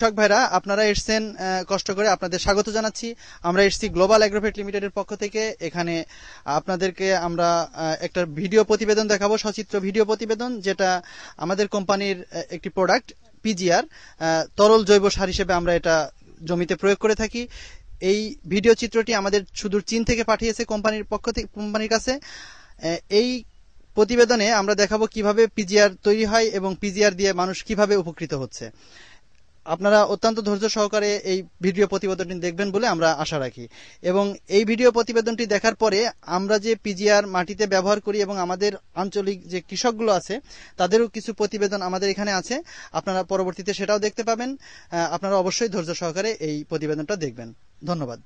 কৃষক ভাইরা, আপনারা এসছেন কষ্ট করে আপনাদের স্বাগত জানাচ্ছি। আমরা এসছি গ্লোবাল অ্যাগ্রোভেট লিমিটেডের পক্ষ থেকে। এখানে আপনাদেরকে আমরা একটা ভিডিও প্রতিবেদন দেখাবো, সচিত্র ভিডিও প্রতিবেদন, যেটা আমাদের কোম্পানির একটি প্রোডাক্ট পিজিআর তরল জৈব সার হিসেবে আমরা এটা জমিতে প্রয়োগ করে থাকি। এই ভিডিও চিত্রটি আমাদের সুদূর চীন থেকে পাঠিয়েছে কোম্পানির পক্ষ থেকে, কোম্পানির কাছে। এই প্রতিবেদনে আমরা দেখাবো কীভাবে পিজিআর তৈরি হয় এবং পিজিআর দিয়ে মানুষ কীভাবে উপকৃত হচ্ছে। আপনারা অত্যন্ত ধৈর্য সহকারে এই ভিডিও প্রতিবেদনটি দেখবেন বলে আমরা আশা রাখি। এবং এই ভিডিও প্রতিবেদনটি দেখার পরে আমরা যে পিজিআর মাটিতে ব্যবহার করি এবং আমাদের আঞ্চলিক যে কৃষকগুলো আছে, তাদেরও কিছু প্রতিবেদন আমাদের এখানে আছে। আপনারা পরবর্তীতে সেটাও দেখতে পাবেন। আপনারা অবশ্যই ধৈর্য সহকারে এই প্রতিবেদনটা দেখবেন। ধন্যবাদ।